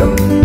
come.